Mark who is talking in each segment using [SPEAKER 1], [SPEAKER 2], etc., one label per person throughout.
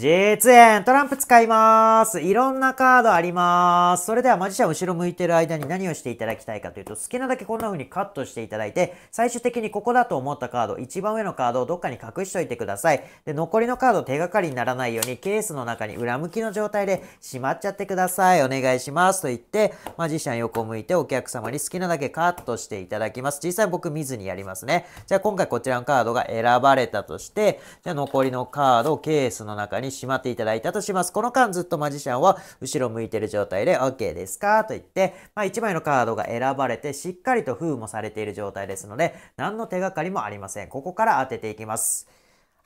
[SPEAKER 1] 実演トランプ使います。いろんなカードあります。それではマジシャン後ろ向いてる間に何をしていただきたいかというと、好きなだけこんな風にカットしていただいて、最終的にここだと思ったカード、一番上のカードをどっかに隠しといてください。で、残りのカード手がかりにならないように、ケースの中に裏向きの状態でしまっちゃってください。お願いします。と言って、マジシャン横向いてお客様に好きなだけカットしていただきます。実際僕見ずにやりますね。じゃあ今回こちらのカードが選ばれたとして、じゃあ残りのカードをケースの中ににしまっていただい、たとします。この間ずっとマジシャンは後ろ向いてる状態で OK ですか？と言って、まあ、1枚のカードが選ばれてしっかりと封もされている状態ですので、何の手がかりもありません。ここから当てていきます。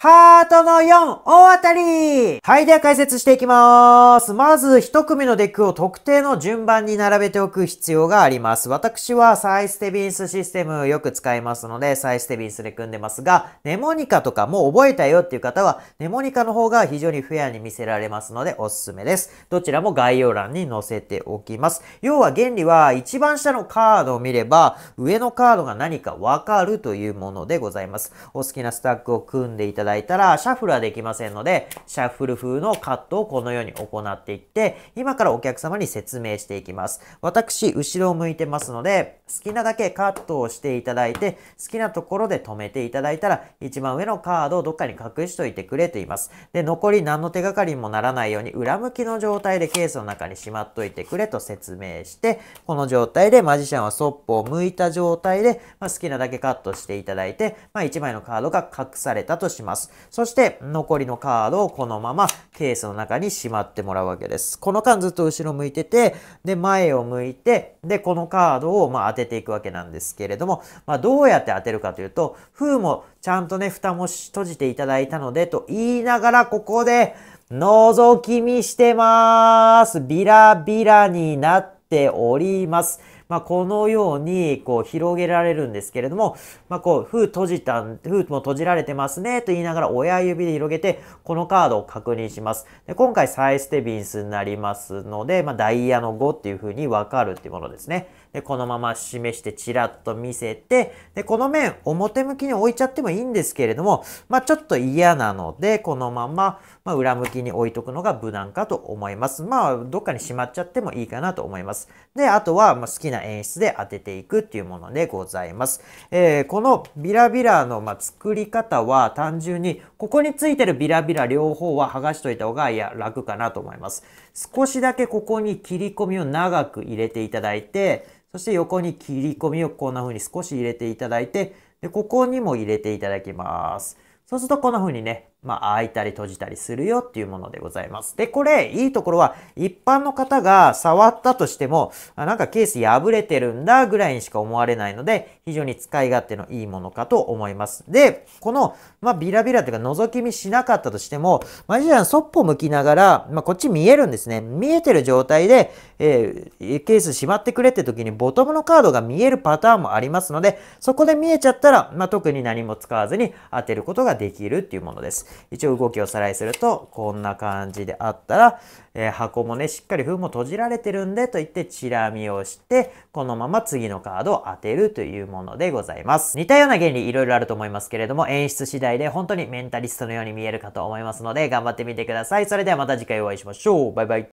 [SPEAKER 1] ハートの4、大当たりはい、では解説していきます。まず、一組のデックを特定の順番に並べておく必要があります。私はサイステビンスシステムよく使いますので、サイステビンスで組んでますが、ネモニカとかもう覚えたよっていう方は、ネモニカの方が非常にフェアに見せられますので、おすすめです。どちらも概要欄に載せておきます。要は原理は、一番下のカードを見れば、上のカードが何かわかるというものでございます。お好きなスタックを組んでいただだいたら、シャッフルはできませんので、シャッフル風のカットをこのように行っていって、今からお客様に説明していきます。私、後ろを向いてますので、好きなだけカットをしていただいて、好きなところで止めていただいたら、一番上のカードをどっかに隠しといてくれと言います。で、残り何の手がかりにもならないように、裏向きの状態でケースの中にしまっといてくれと説明して、この状態でマジシャンはそっぽを向いた状態で、まあ、好きなだけカットしていただいて、まあ、1枚のカードが隠されたとします。。そして残りのカードをこのままケースの中にしまってもらうわけです。この間ずっと後ろ向いてて、で、前を向いて、で、このカードをま当てていくわけなんですけれども、まあどうやって当てるかというと、封もちゃんとね、蓋も閉じていただいたのでと言いながらここで覗き見してます。ビラビラになっております。まあ、このように、こう、広げられるんですけれども、まあ、こう、封閉じた、封も閉じられてますね、と言いながら親指で広げて、このカードを確認します。で今回、サイステビンスになりますので、まあ、ダイヤの5っていう風にわかるっていうものですね。で、このまま示してチラッと見せて、で、この面表向きに置いちゃってもいいんですけれども、まあちょっと嫌なので、このまま、まあ、裏向きに置いとくのが無難かと思います。まあ、どっかにしまっちゃってもいいかなと思います。で、あとは、ま好きな演出で当てていくっていうものでございます。えー、このビラビラの、ま作り方は単純に、ここについてるビラビラ両方は剥がしといた方がいや楽かなと思います。少しだけここに切り込みを長く入れていただいて、そして横に切り込みをこんな風に少し入れていただいて、でここにも入れていただきます。そうするとこんな風にね、まあ、開いたり閉じたりするよっていうものでございます。で、これ、いいところは、一般の方が触ったとしても、あなんかケース破れてるんだぐらいにしか思われないので、非常に使い勝手のいいものかと思います。で、この、まあ、ビラビラっていうか覗き見しなかったとしても、マジシャンそっぽ向きながら、まあ、こっち見えるんですね。見えてる状態で、えー、ケースしまってくれって時にボトムのカードが見えるパターンもありますので、そこで見えちゃったら、まあ、特に何も使わずに当てることができるっていうものです。一応動きをおさらいすると、こんな感じであったら、えー、箱もね、しっかり封も閉じられてるんで、と言ってチラ見をして、このまま次のカードを当てるというものでございます。似たような原理いろいろあると思いますけれども、演出次第で本当にメンタリストのように見えるかと思いますので、頑張ってみてください。それではまた次回お会いしましょう。バイバイ。